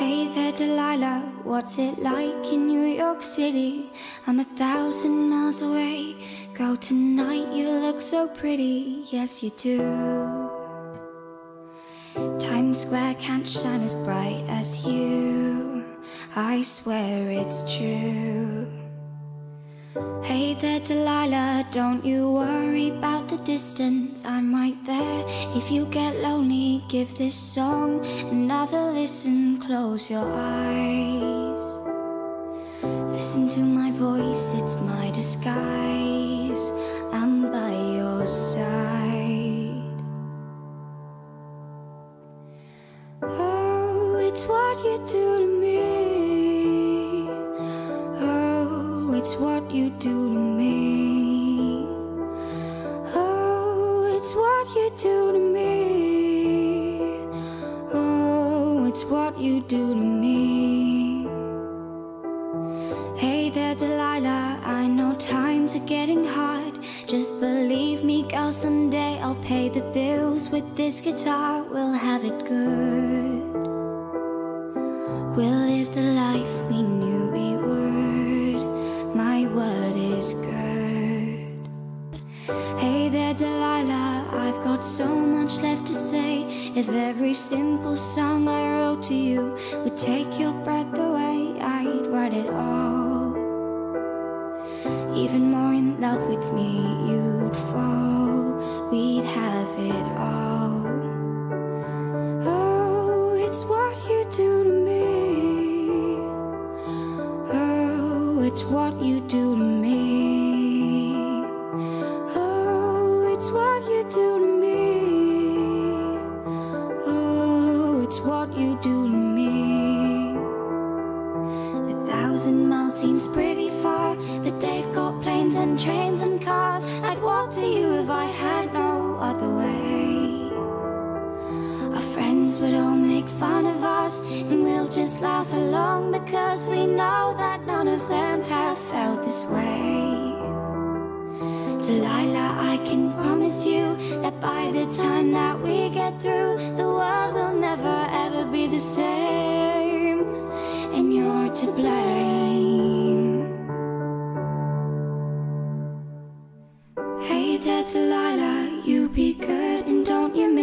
Hey there, Delilah, what's it like in New York City? I'm a thousand miles away. Girl, tonight you look so pretty, yes, you do. Times Square can't shine as bright as you. I swear it's true. Hey there, Delilah, don't you worry about the distance. I'm right there. If you get lonely, give this song another listen. Close your eyes. Listen to my voice, it's my disguise. I'm by your side. Oh, it's what you do to me. It's what you do to me. Oh, it's what you do to me. Oh, it's what you do to me. Hey there, Delilah. I know times are getting hard. Just believe me, girl, someday I'll pay the bills with this guitar. We'll have it good. We'll live the life we There, Delilah, I've got so much left to say. If every simple song I wrote to you would take your breath away, I'd write it all. Even more in love with me, you'd fall. We'd have it all. Oh, it's what you do to me. Oh, it's what you do to me. It's what you do to me. A thousand miles seems pretty far, but they've got planes and trains and cars. I'd walk to you if I had no other way. Our friends would all make fun of us, and we'll just laugh along because we know that none of them have felt this way. Delilah, I can promise you that by the time that we get through,